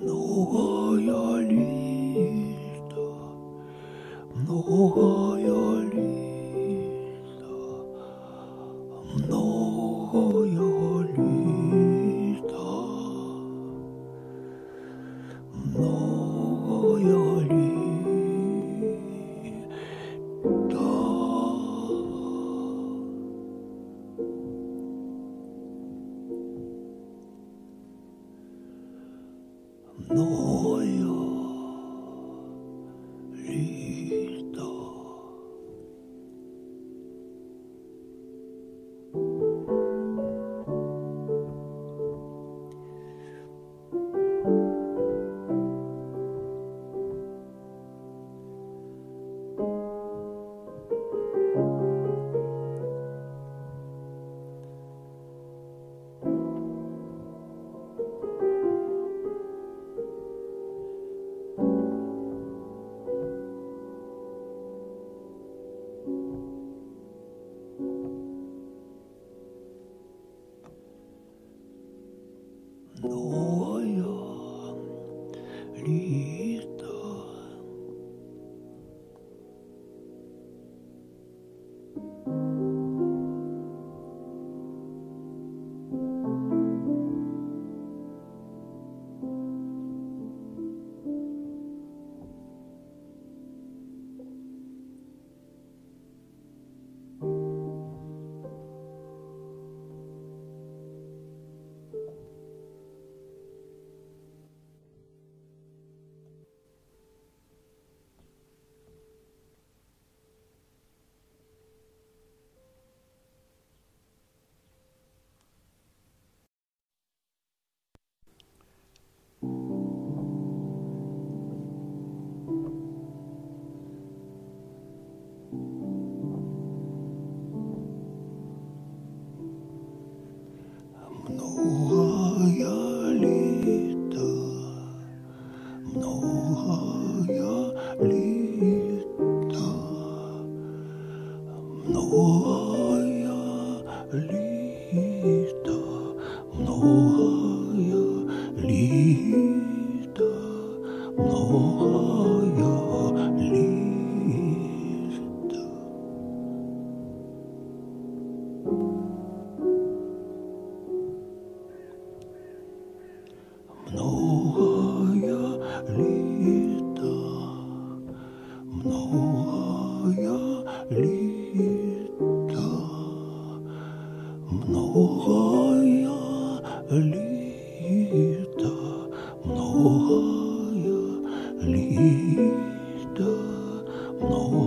Многое лето, многое лето, многое лето, многое tree. Lord. Многое лето, многое Многое лито, многое лито, многое